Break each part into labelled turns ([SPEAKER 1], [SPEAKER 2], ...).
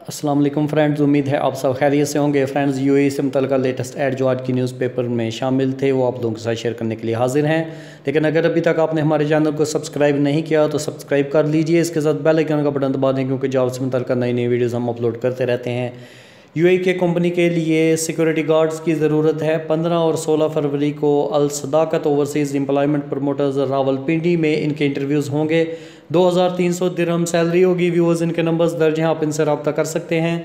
[SPEAKER 1] السلام علیکم فرینڈز، امید ہے آپ سب خیریت سے ہوں گے۔ فرینڈز، یو اے سے متعلقہ لیٹسٹ ایڈ جو آج کی نیوز پیپر میں شامل تھے، وہ آپ لوگوں کے ساتھ شیئر کرنے کے لیے حاضر ہیں۔ لیکن اگر ابھی تک آپ نے ہمارے چینل کو سبسکرائب نہیں کیا تو سبسکرائب کر لیجیے۔ اس کے ساتھ بیل آئیکن کا بٹن دبا دیں، کیونکہ جاب سے متعلقہ نئی نئی ویڈیوز ہم اپلوڈ کرتے رہتے ہیں۔ یو اے کے کمپنی کے لیے سیکورٹی گارڈز کی ضرورت ہے۔ پندرہ اور سولہ فروری کو Al-Sadaqat overseas employment promoters Rawalpindi میں ان کے انٹرویوز ہوں گے۔ دو ہزار تین سو درہم سیلری ہوگی۔ ویوز ان کے نمبرز درج ہیں، آپ ان سے رابطہ کر سکتے ہیں۔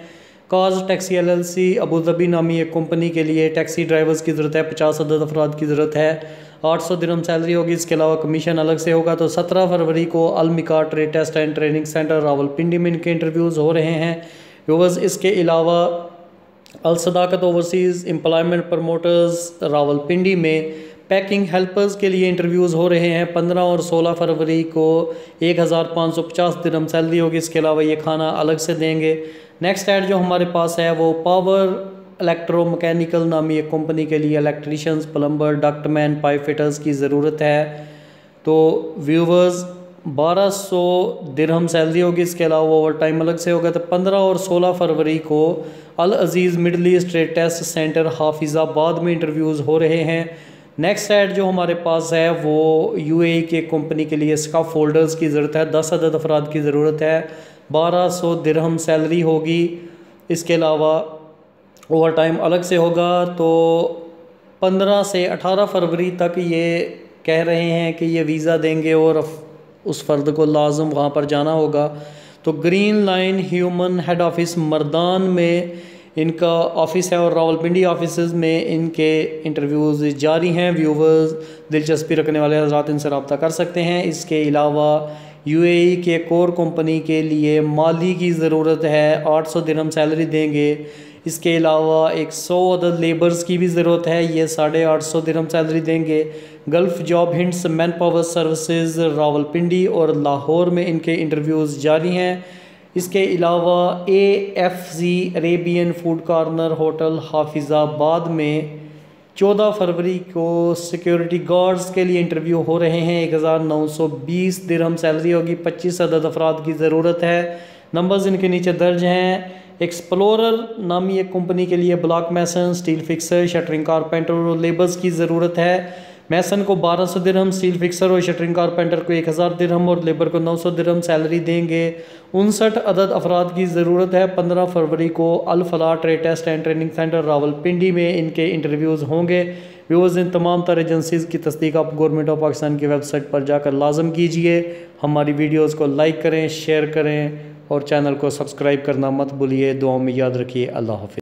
[SPEAKER 1] Cars taxi L L C Abu Dhabi نامی ایک کمپنی کے لیے ٹیکسی ڈرائیورز کی ضرورت ہے۔ پچاس عدد افراد کی ضرورت ہے۔ آٹھ سو درہم سیلری ہوگی۔ اس کے علاوہ کمیشن الگ سے ہوگا۔ تو سترہ فروری کو Al-Makka trade test and training centre Rawalpindi میں ان کے انٹرویوز ہو رہے ہیں۔ ویوز اس کے علاوہ Al-Sadaqat overseas employment promoters Rawalpindi میں پیکنگ ہیلپرز کے لیے انٹرویوز ہو رہے ہیں۔ پندرہ اور سولہ فروری کو ایک ہزار پانچ سو پچاس درم سیلری ہوگی۔ اس کے علاوہ یہ کھانا الگ سے دیں گے۔ نیکسٹ ایڈ جو ہمارے پاس ہے وہ پاور الیکٹرو مکینیکل نامی ایک کمپنی کے لیے الیکٹریشنز پلمبر ڈاکٹ مین پائپ فٹرز کی ضرورت ہے۔ تو ویورز بارہ سو درہم سیلری ہوگی، اس کے علاوہ اوور ٹائم الگ سے ہوگا۔ تو پندرہ اور سولہ فروری کو Al-Aziz Middle East trade test centre Hafizabad میں انٹرویوز ہو رہے ہیں۔ نیکسٹ ایڈ جو ہمارے پاس ہے، وہ یو اے کے کمپنی کے لیے اسکاف فولڈرز کی ضرورت ہے، دس عدد افراد کی ضرورت ہے۔ بارہ سو درہم سیلری ہوگی، اس کے علاوہ اوور ٹائم الگ سے ہوگا۔ تو پندرہ سے اٹھارہ فروری تک یہ کہہ رہے ہیں کہ یہ ویزا دیں گے اور اس فرد کو لازم وہاں پر جانا ہوگا۔ تو green line human head office Mardan میں ان کا آفس ہے اور راول پنڈی آفیسز میں ان کے انٹرویوز جاری ہیں۔ ویورز دلچسپی رکھنے والے حضرات ان سے رابطہ کر سکتے ہیں۔ اس کے علاوہ یو اے ای کے کور کمپنی کے لیے مالی کی ضرورت ہے۔ آٹھ سو درہم سیلری دیں گے۔ اس کے علاوہ ایک سو عدد لیبرز کی بھی ضرورت ہے، یہ ساڑھے آٹھ سو درہم سیلری دیں گے۔ Gulf job hunts manpower services Rawalpindi اور لاہور میں ان کے انٹرویوز جاری ہیں۔ اس کے علاوہ A F Z Arabian food corner hotel Hafizabad میں چودہ فروری کو سیکیورٹی گارڈز کے لیے انٹرویو ہو رہے ہیں۔ ایک ہزار نو سو بیس درہم سیلری ہوگی۔ پچیس عدد افراد کی ضرورت ہے۔ نمبرز ان کے نیچے درج ہیں۔ ایکسپلورر نامی ایک کمپنی کے لیے block mason steel fixer shuttering carpenter اور لیبرز کی ضرورت ہے۔ میسن کو بارہ سو درہم سٹیل فکسر اور شٹرنگ کارپینٹر کو ایک ہزار درہم اور لیبر کو نو سو درہم سیلری دیں گے۔ انسٹھ عدد افراد کی ضرورت ہے۔ پندرہ فروری کو Al-Falah trade test and training centre Rawalpindi میں ان کے انٹرویوز ہوں گے۔ ویوز ان تمام تر ایجنسیز کی تصدیق آپ گورنمنٹ آف پاکستان کی ویب سائٹ پر جا کر لازم کیجیے۔ ہماری ویڈیوز کو لائک کریں شیئر کریں۔ اور چینل کو سبسکرائب کرنا مت بھولیے دعاؤں میں یاد رکھیے اللہ حافظ۔